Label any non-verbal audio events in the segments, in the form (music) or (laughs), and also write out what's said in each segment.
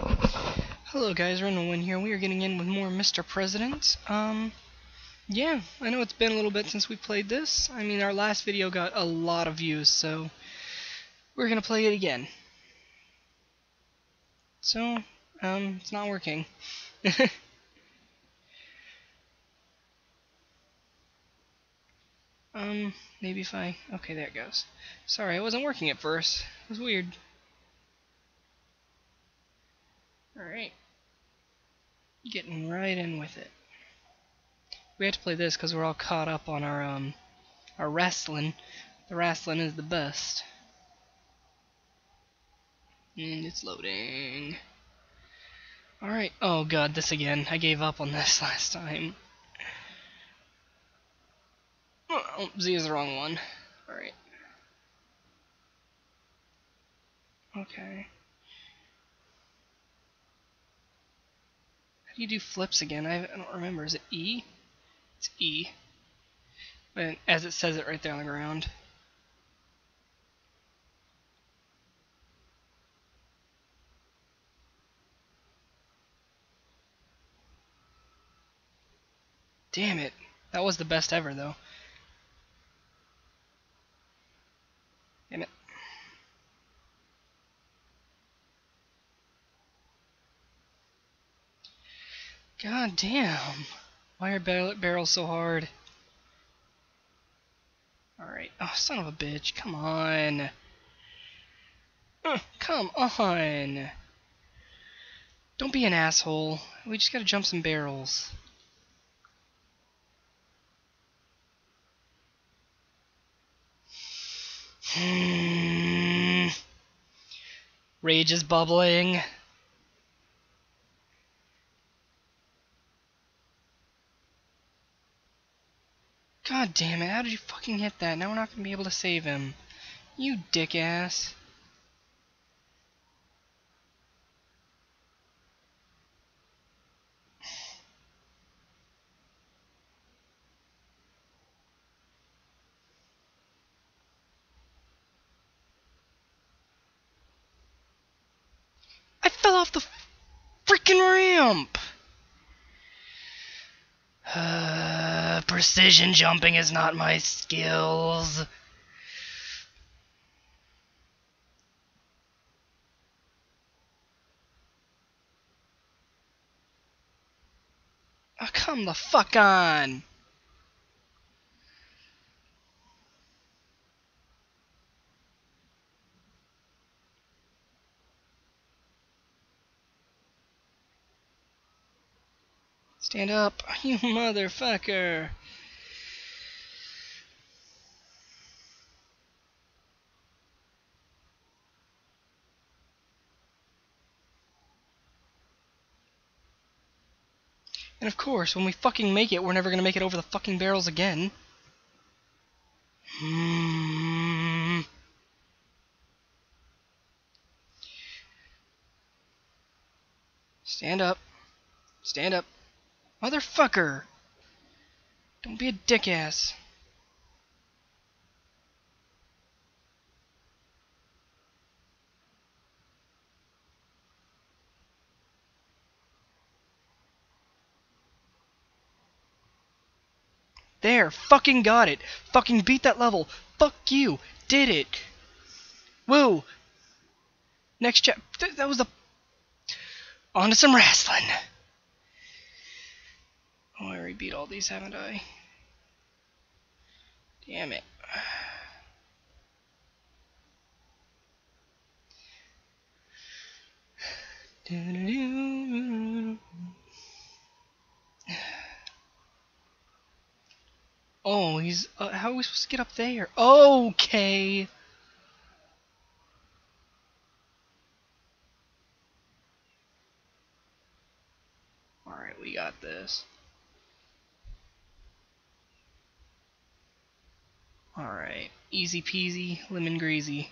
Hello guys, Win here. We are getting in with more Mr. President. Um, yeah, I know it's been a little bit since we played this. I mean, our last video got a lot of views, so we're gonna play it again. So, um, it's not working. (laughs) um, maybe if I... Okay, there it goes. Sorry, it wasn't working at first. It was weird. Alright. Getting right in with it. We have to play this because we're all caught up on our, um, our wrestling. The wrestling is the best. And it's loading. Alright. Oh god, this again. I gave up on this (laughs) last time. Oh, Z is the wrong one. Alright. Okay. How do you do flips again? I, don't remember. Is it E? It's E. But as it says it right there on the ground. Damn it. That was the best ever, though. God damn. Why are bar barrels so hard? Alright. Oh, son of a bitch. Come on. Uh, come on. Don't be an asshole. We just gotta jump some barrels. (sighs) Rage is bubbling. God damn it, how did you fucking hit that? Now we're not gonna be able to save him. You dick ass. I fell off the freaking ramp! (sighs) (sighs) Precision jumping is not my skills. Oh, come the fuck on! Stand up, (laughs) you motherfucker! And of course, when we fucking make it, we're never gonna make it over the fucking barrels again. Hmm. Stand up. Stand up. Motherfucker! Don't be a dickass. There, fucking got it. Fucking beat that level. Fuck you. Did it. Woo. Next chap. Th that was the. On to some wrestling. Oh, I already beat all these, haven't I? Damn it. (sighs) He's. Uh, how are we supposed to get up there? Okay. Alright, we got this. Alright, easy peasy, lemon greasy.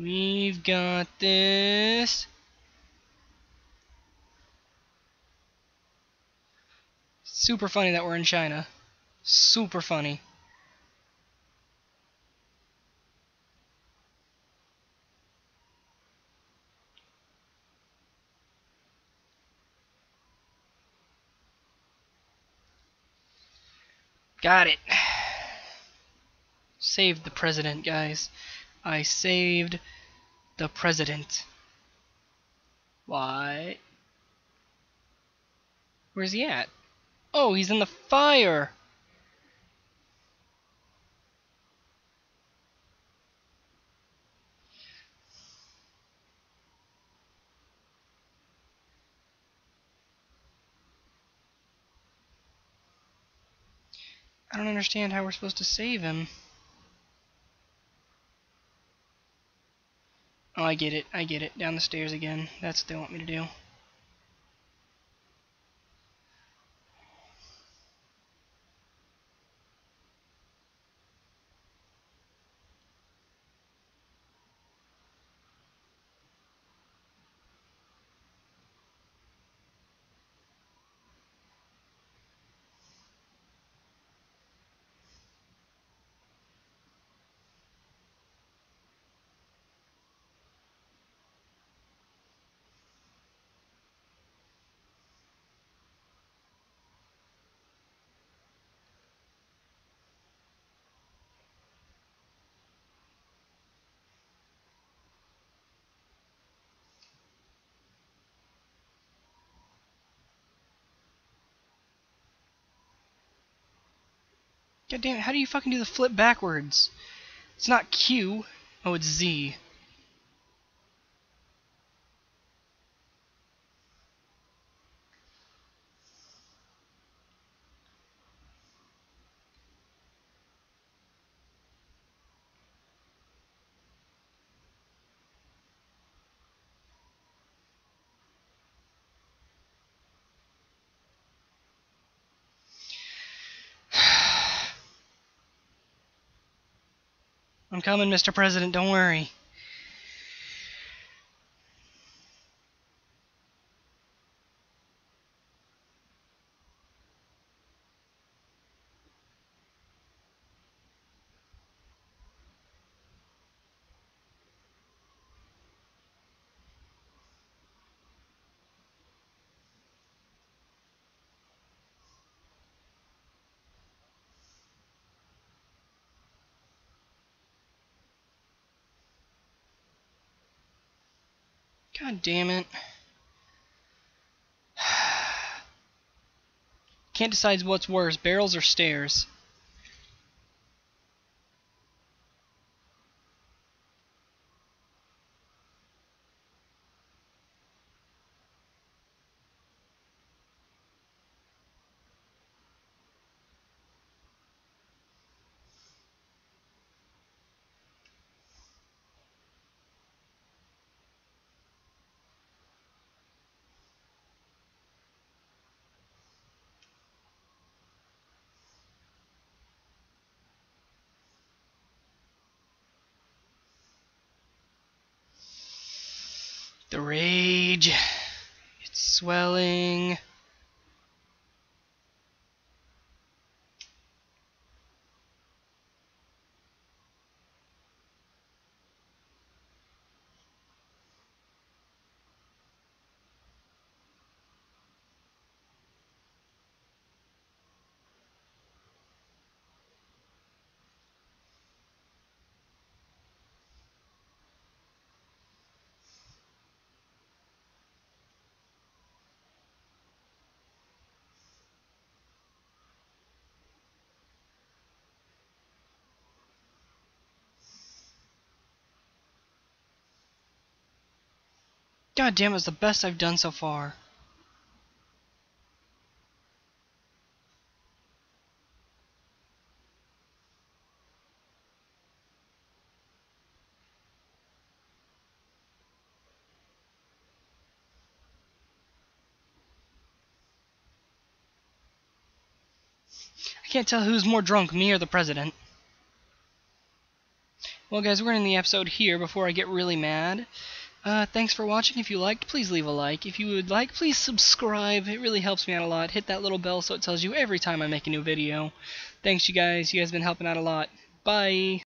We've got this. Super funny that we're in China. Super funny. Got it. (sighs) Saved the president, guys. I saved the president. Why? Where's he at? Oh, he's in the fire! I don't understand how we're supposed to save him. I get it. I get it. Down the stairs again. That's what they want me to do. God damn it, how do you fucking do the flip backwards? It's not Q. Oh, it's Z. I'm coming, Mr. President, don't worry. God damn it. (sighs) Can't decide what's worse, barrels or stairs. The rage. It's swelling. God damn, it's the best I've done so far. I can't tell who's more drunk, me or the president. Well, guys, we're going to end the episode here before I get really mad. Uh, thanks for watching. If you liked, please leave a like. If you would like, please subscribe. It really helps me out a lot. Hit that little bell so it tells you every time I make a new video. Thanks, you guys. You guys have been helping out a lot. Bye.